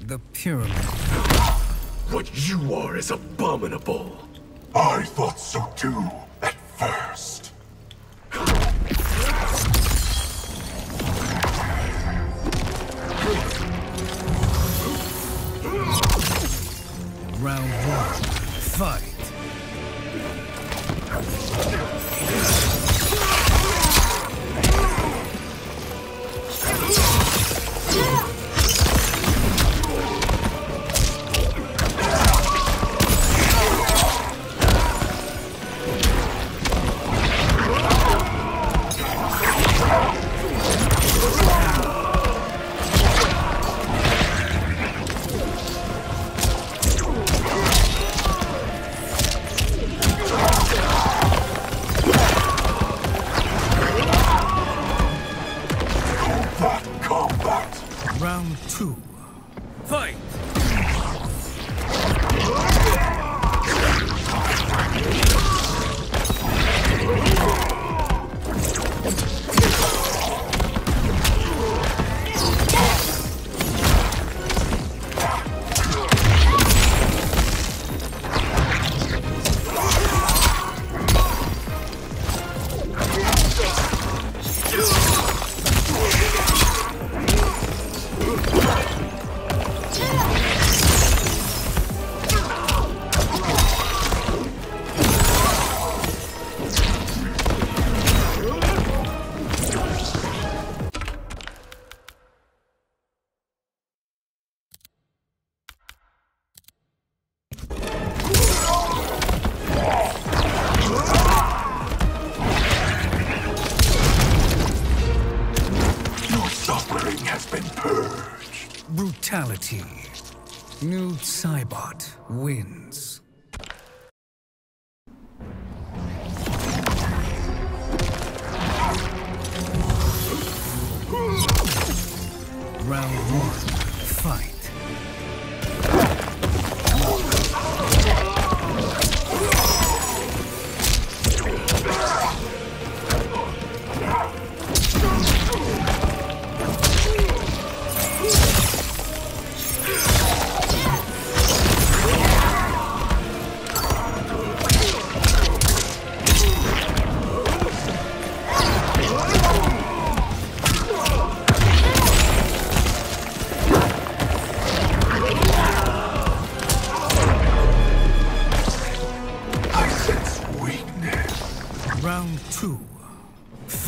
the pyramid. What you are is abominable. I thought so too, at first. Round one, fight. That two, fight. Brutality. Noob Saibot wins.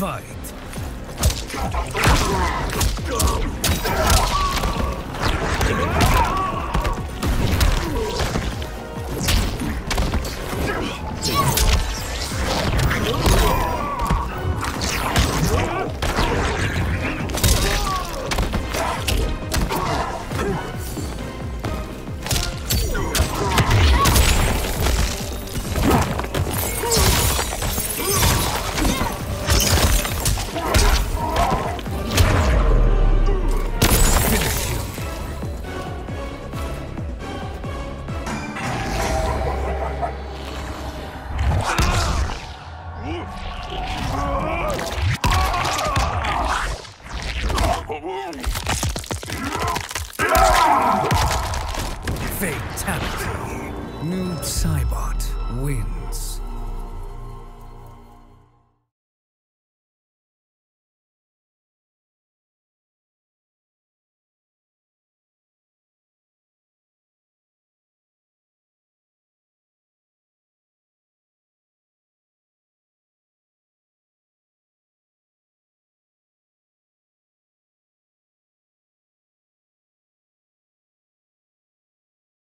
Fight. Saibot wins.